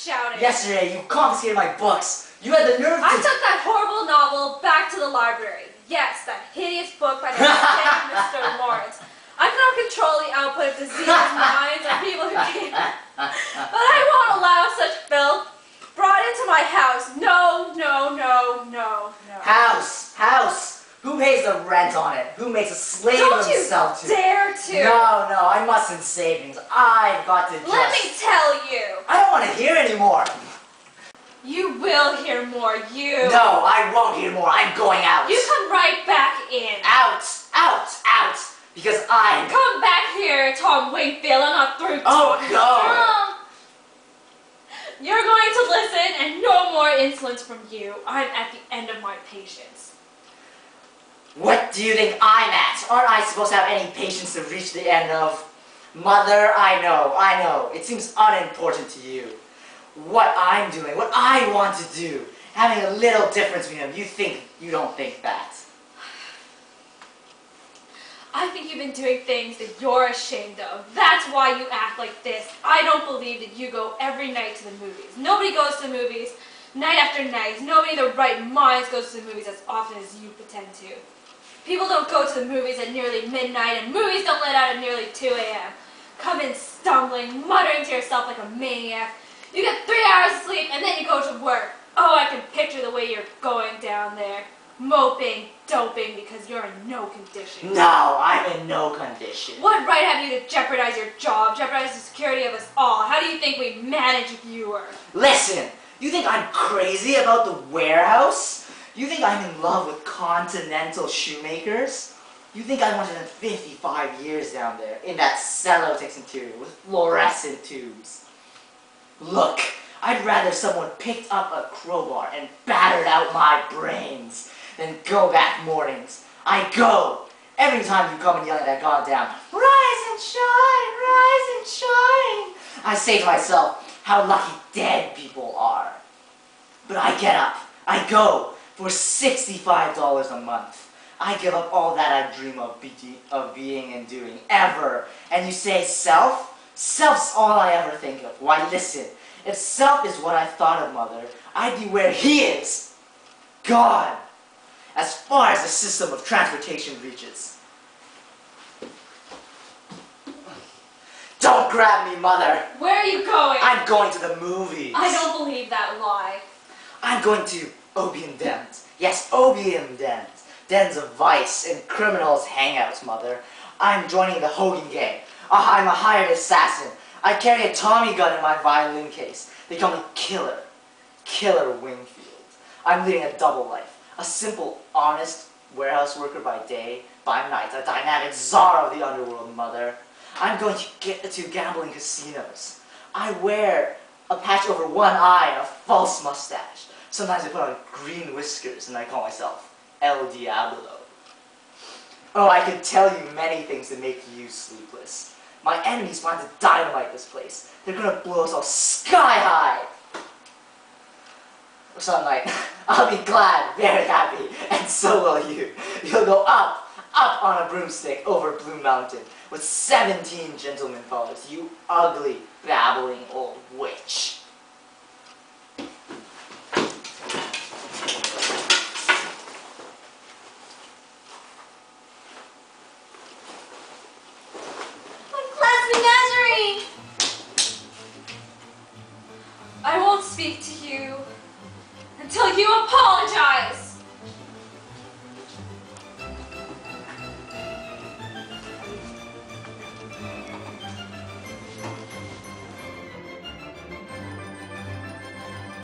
shouting. Yesterday, you confiscated my books. You had the nerve to... I took that horrible novel back to the library. Yes, that hideous book by Mr. Lawrence. I cannot control the output of diseased minds of people who came. But I won't allow such filth brought into my house. No, no, no, no, no. House, house. The rent on it? Who makes a slave Don't of you himself to dare to. No, no, I mustn't savings. I've got to just... Let me tell you. I don't want to hear anymore. You will hear more. You. No, I won't hear more. I'm going out. You come right back in. Out, out, out. Because I'm... Come back here, Tom Wingfield. I'm not through Oh. Tom. You're going to listen and no more insolence from you. I'm at the end of my patience. What do you think I'm at? Aren't I supposed to have any patience to reach the end of? Mother, I know, I know. It seems unimportant to you. What I'm doing, what I want to do, having a little difference between them. You think, you don't think that. I think you've been doing things that you're ashamed of. That's why you act like this. I don't believe that you go every night to the movies. Nobody goes to the movies night after night. Nobody in their right minds goes to the movies as often as you pretend to. People don't go to the movies at nearly midnight, and movies don't let out at nearly 2 a.m. Come in stumbling, muttering to yourself like a maniac. You get three hours of sleep, and then you go to work. Oh, I can picture the way you're going down there. Moping, doping, because you're in no condition. No, I'm in no condition. What right have you to jeopardize your job, jeopardize the security of us all? How do you think we'd manage if you were? Listen, you think I'm crazy about the warehouse? You think I'm in love with continental shoemakers? You think I wanted spend 55 years down there in that Celotex interior with fluorescent tubes? Look, I'd rather someone picked up a crowbar and battered out my brains than go back mornings. I go every time you come and yell at that goddamn rise and shine, rise and shine. I say to myself, how lucky dead people are. But I get up, I go for $65 a month. I give up all that I dream of, be of being and doing, ever. And you say self? Self's all I ever think of. Why listen, if self is what I thought of mother, I'd be where he is. God. As far as the system of transportation reaches. Don't grab me, mother. Where are you going? I'm going to the movies. I don't believe that lie. I'm going to opium dens. Yes, opium dens. Dens of vice and criminals' hangouts, mother. I'm joining the Hogan gang. Uh, I'm a hired assassin. I carry a Tommy gun in my violin case. They call me Killer. Killer Wingfield. I'm leading a double life. A simple, honest warehouse worker by day, by night, a dynamic czar of the underworld, mother. I'm going to get to gambling casinos. I wear a patch over one eye and a false mustache. Sometimes I put on green whiskers and I call myself El Diablo. Oh, I could tell you many things that make you sleepless. My enemies want to dynamite this place. They're gonna blow us all sky high. Some night, I'll be glad, very happy, and so will you. You'll go up, up on a broomstick over Blue Mountain with 17 gentlemen followers, you ugly, babbling old witch. My glass menagerie! I won't speak to you until you apologize!